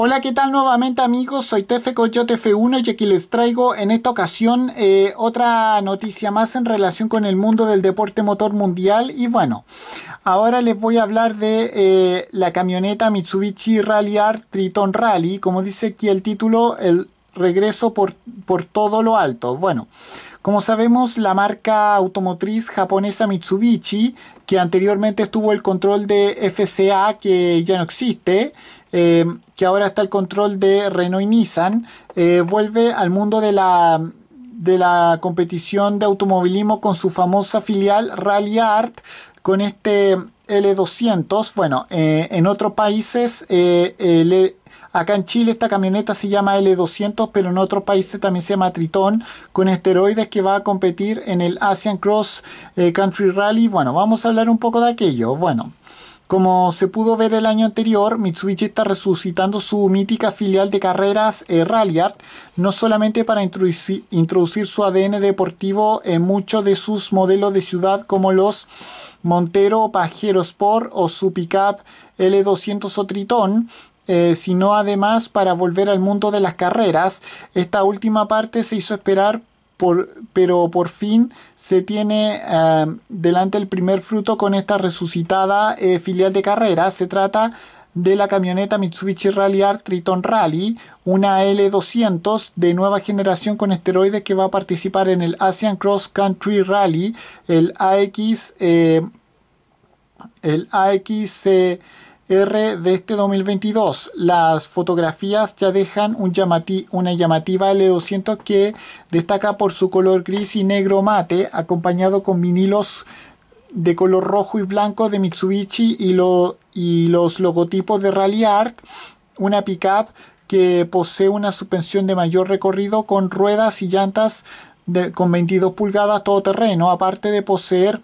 Hola, ¿qué tal nuevamente amigos? Soy Tefe Coyote F1 y aquí les traigo en esta ocasión eh, otra noticia más en relación con el mundo del deporte motor mundial. Y bueno, ahora les voy a hablar de eh, la camioneta Mitsubishi Rally Art Triton Rally. Como dice aquí el título, el regreso por, por todo lo alto. Bueno, como sabemos, la marca automotriz japonesa Mitsubishi, que anteriormente estuvo el control de FCA, que ya no existe, eh, que ahora está el control de Renault y Nissan, eh, vuelve al mundo de la, de la competición de automovilismo con su famosa filial Rally Art, con este L200. Bueno, eh, en otros países el Acá en Chile esta camioneta se llama L200, pero en otros países también se llama Triton, con esteroides que va a competir en el Asian Cross eh, Country Rally. Bueno, vamos a hablar un poco de aquello. Bueno, como se pudo ver el año anterior, Mitsubishi está resucitando su mítica filial de carreras eh, Rallyart, no solamente para introducir, introducir, su ADN deportivo en muchos de sus modelos de ciudad como los Montero, Pajero Sport o su pickup L200 o Triton, eh, sino además para volver al mundo de las carreras. Esta última parte se hizo esperar, por, pero por fin se tiene eh, delante el primer fruto con esta resucitada eh, filial de carreras. Se trata de la camioneta Mitsubishi Rally Art Triton Rally, una L200 de nueva generación con esteroides que va a participar en el Asian Cross Country Rally, el AX, el AX R de este 2022. Las fotografías ya dejan un una llamativa L200 que destaca por su color gris y negro mate, acompañado con vinilos de color rojo y blanco de Mitsubishi y, y los logotipos de Rally Art. Una pickup que posee una suspensión de mayor recorrido con ruedas y llantas de, con 22 pulgadas todoterreno, aparte de poseer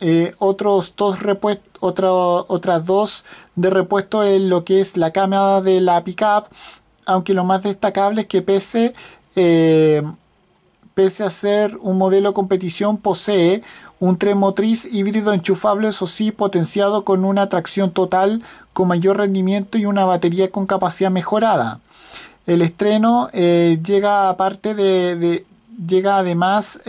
eh, otros dos otras dos de repuesto en lo que es la cámara de la pickup, aunque lo más destacable es que pese, eh, pese a ser un modelo competición posee un tren motriz híbrido enchufable, eso sí, potenciado con una tracción total con mayor rendimiento y una batería con capacidad mejorada. El estreno eh, llega aparte de, llega además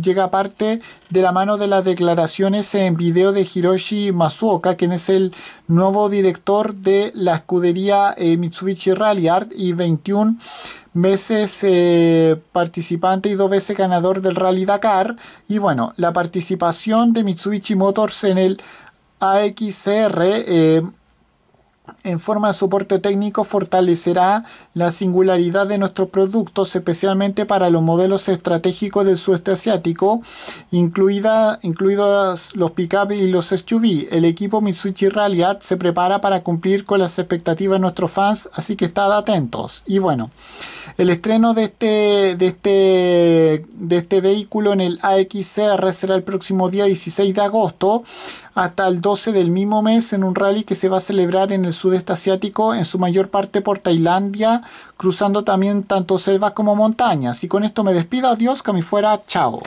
llega parte de la mano de las declaraciones en video de Hiroshi Masuoka, quien es el nuevo director de la escudería eh, Mitsubishi Rally Art y 21 veces eh, participante y dos veces ganador del Rally Dakar. Y bueno, la participación de Mitsubishi Motors en el AXR eh, en forma de soporte técnico fortalecerá la singularidad de nuestros productos, especialmente para los modelos estratégicos del sudeste asiático, incluida, incluidos los pickup y los SUV. El equipo Mitsubishi Rally Art se prepara para cumplir con las expectativas de nuestros fans, así que estad atentos. Y bueno, el estreno de este, de este, de este vehículo en el AXR será el próximo día 16 de agosto hasta el 12 del mismo mes en un rally que se va a celebrar en el sudeste asiático, en su mayor parte por Tailandia, cruzando también tanto selvas como montañas. Y con esto me despido, adiós, que me fuera, chao.